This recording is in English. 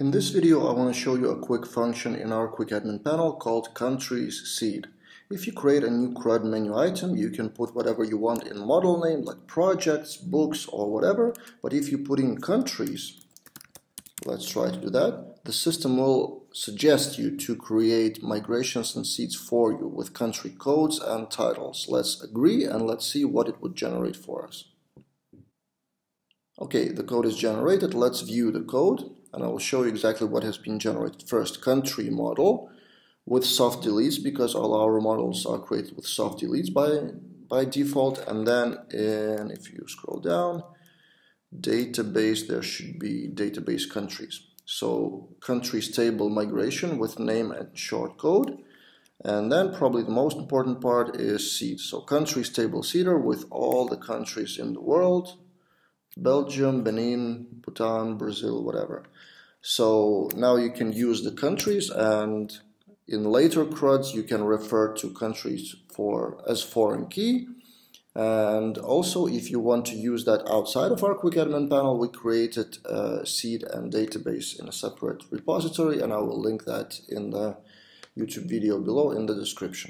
In this video, I want to show you a quick function in our Quick Admin panel called Countries Seed. If you create a new CRUD menu item, you can put whatever you want in model name, like projects, books, or whatever. But if you put in countries, let's try to do that, the system will suggest you to create migrations and seeds for you with country codes and titles. Let's agree and let's see what it would generate for us. Okay, the code is generated. Let's view the code and I will show you exactly what has been generated. First, country model with soft deletes because all our models are created with soft deletes by, by default. And then in, if you scroll down, database, there should be database countries. So countries table migration with name and short code. And then probably the most important part is seeds. So countries table seeder with all the countries in the world Belgium, Benin, Bhutan, Brazil, whatever. So now you can use the countries and in later CRUDs you can refer to countries for as foreign key. And also if you want to use that outside of our Quick Admin panel, we created a seed and database in a separate repository and I will link that in the YouTube video below in the description.